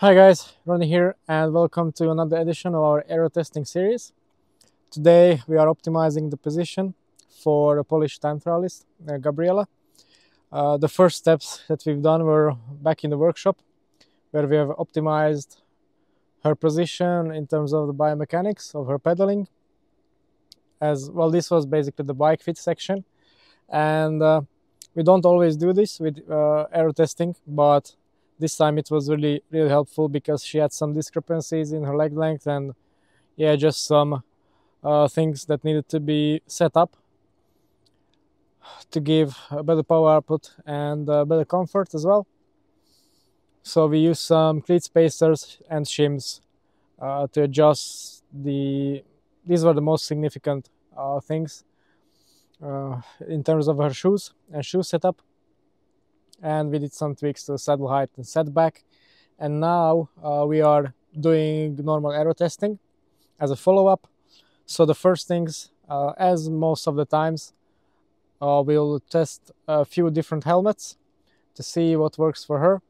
Hi guys, Ronnie here and welcome to another edition of our aero testing series. Today we are optimizing the position for a Polish time trialist, uh, Gabriela. Uh, the first steps that we've done were back in the workshop where we have optimized her position in terms of the biomechanics of her pedaling. As well, this was basically the bike fit section and uh, we don't always do this with uh, aero testing, but this time it was really really helpful because she had some discrepancies in her leg length and yeah just some uh, things that needed to be set up to give a better power output and uh, better comfort as well. So we use some cleat spacers and shims uh, to adjust the these were the most significant uh, things uh, in terms of her shoes and shoe setup and we did some tweaks to saddle height and setback. And now uh, we are doing normal aero testing as a follow-up. So the first things uh, as most of the times uh, we'll test a few different helmets to see what works for her.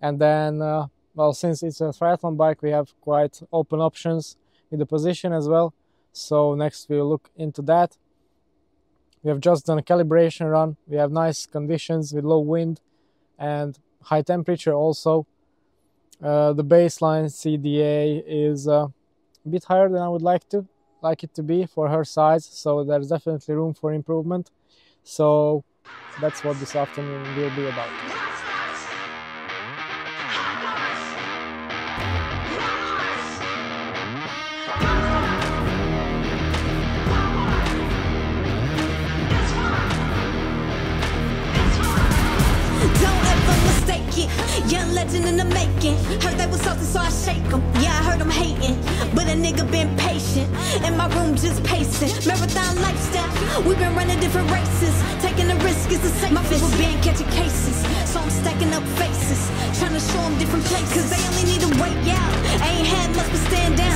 And then uh, well since it's a triathlon bike we have quite open options in the position as well. So next we'll look into that we have just done a calibration run. We have nice conditions with low wind and high temperature also. Uh, the baseline CDA is uh, a bit higher than I would like to like it to be for her size, so there's definitely room for improvement. So that's what this afternoon will be about. Young legend in the making. Heard they was salty, so I shake them. Yeah, I heard them hating. But a nigga been patient. In my room, just pacing. Marathon lifestyle. we been running different races. Taking the risk is the safest. My people been catching cases. So I'm stacking up faces. Trying to show them different places. Cause they only need to wait out. Ain't had much but stand down.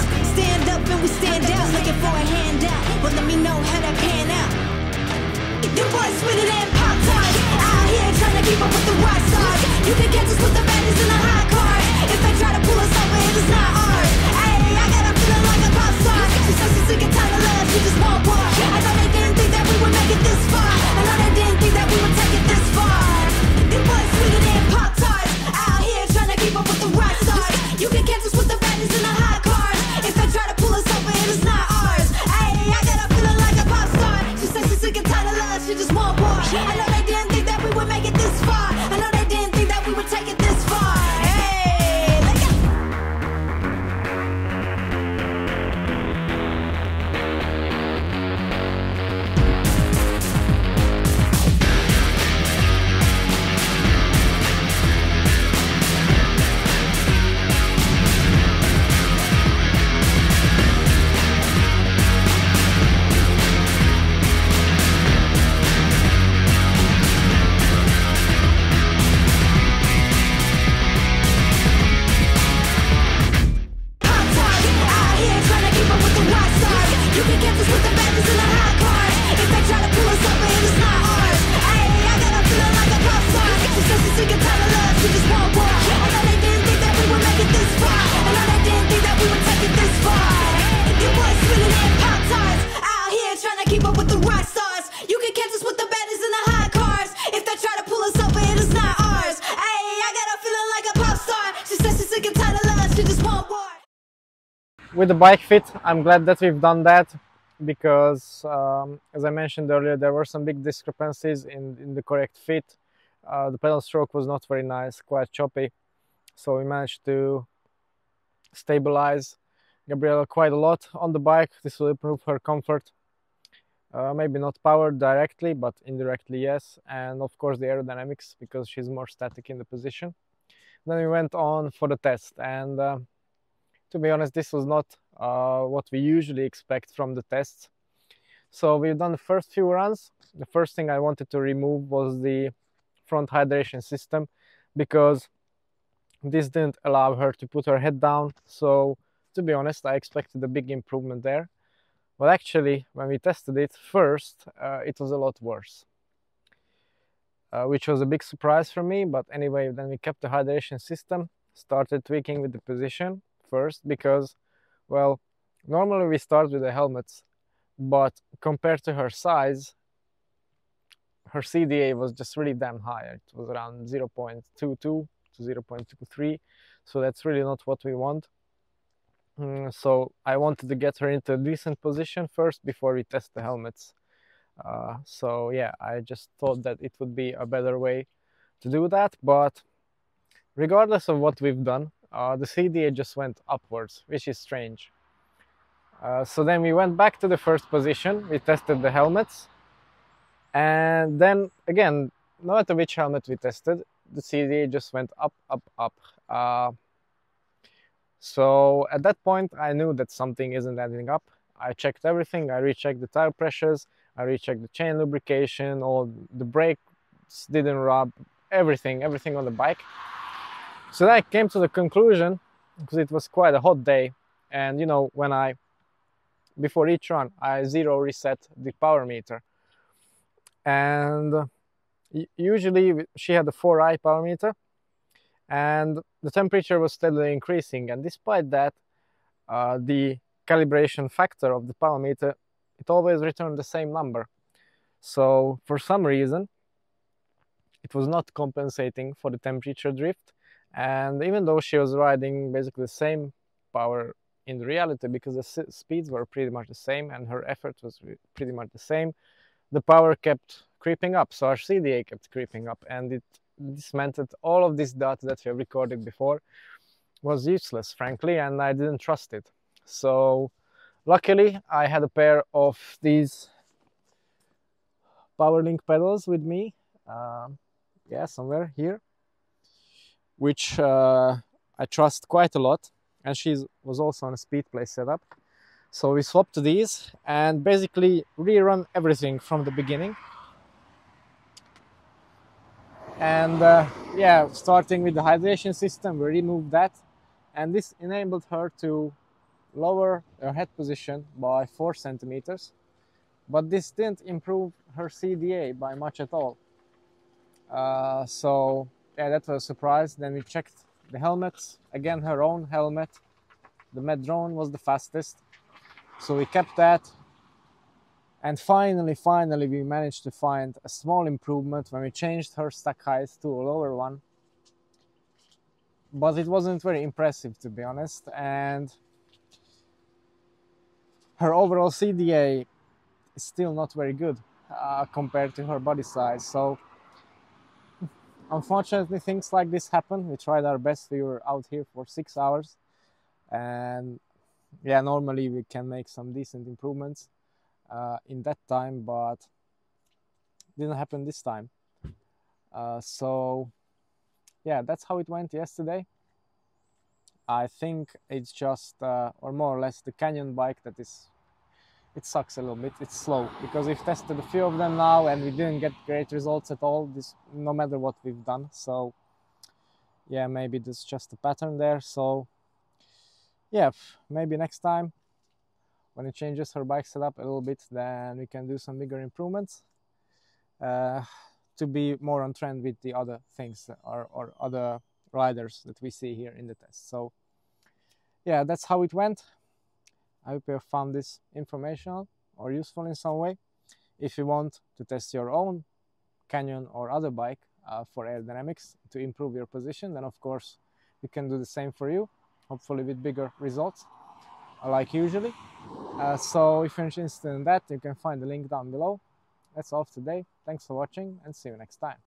With the bike fit i'm glad that we've done that because um, as i mentioned earlier there were some big discrepancies in, in the correct fit. Uh, the pedal stroke was not very nice quite choppy. So we managed to stabilize gabriela quite a lot on the bike. This will improve her comfort. Uh, maybe not power directly but indirectly yes. And of course the aerodynamics because she's more static in the position then we went on for the test and uh, to be honest, this was not uh, what we usually expect from the tests. So we've done the first few runs. The first thing I wanted to remove was the front hydration system because this didn't allow her to put her head down. So to be honest, I expected a big improvement there. But actually, when we tested it first, uh, it was a lot worse. Uh, which was a big surprise for me. But anyway, then we kept the hydration system started tweaking with the position first because, well, normally we start with the helmets, but compared to her size, her CDA was just really damn high. It was around 0.22 to 0.23, so that's really not what we want. Mm, so I wanted to get her into a decent position first before we test the helmets. Uh, so yeah, I just thought that it would be a better way to do that. But regardless of what we've done, uh, the CDA just went upwards, which is strange. Uh, so then we went back to the first position. We tested the helmets, and then again, no matter which helmet we tested, the CDA just went up, up, up. Uh, so at that point, I knew that something isn't adding up. I checked everything. I rechecked the tire pressures. I rechecked the chain lubrication. All the brakes didn't rub. Everything, everything on the bike. So I came to the conclusion because it was quite a hot day, and you know when I before each run I zero reset the power meter, and usually she had a 4iiii power meter and the temperature was steadily increasing and despite that uh, the calibration factor of the power meter it always returned the same number. So for some reason it was not compensating for the temperature drift. And even though she was riding basically the same power in reality because the speeds were pretty much the same and her effort was pretty much the same the power kept creeping up. So our cda kept creeping up and it this meant that all of this data that we recorded before was useless, frankly, and I didn't trust it. So luckily, I had a pair of these PowerLink pedals with me. Uh, yeah, somewhere here, which uh, I trust quite a lot. And she was also on a SpeedPlay setup. So we swapped these and basically rerun everything from the beginning and uh, yeah starting with the hydration system we removed that and this enabled her to lower her head position by four centimeters but this didn't improve her CDA by much at all. Uh, so yeah that was a surprise. Then we checked the helmets. Again her own helmet. The MET Drone was the fastest. So we kept that. And finally, finally, we managed to find a small improvement when we changed her stack height to a lower one. But it wasn't very impressive, to be honest. And her overall CDA is still not very good uh, compared to her body size. So, unfortunately, things like this happen. We tried our best. We were out here for six hours. And yeah, normally we can make some decent improvements uh, in that time, but didn't happen this time. Uh, so yeah, that's how it went yesterday. I think it's just, uh, or more or less, the Canyon bike that is, it sucks a little bit. It's slow because we've tested a few of them now and we didn't get great results at all. This, no matter what we've done. So, yeah, maybe there's just a pattern there. So, yeah, maybe next time when it changes her bike setup a little bit, then we can do some bigger improvements uh, to be more on trend with the other things or, or other riders that we see here in the test. So yeah, that's how it went. I hope you found this informational or useful in some way. If you want to test your own Canyon or other bike uh, for aerodynamics to improve your position, then of course we can do the same for you, hopefully with bigger results like usually. Uh, so if you're interested in that, you can find the link down below. That's all for today. Thanks for watching and see you next time.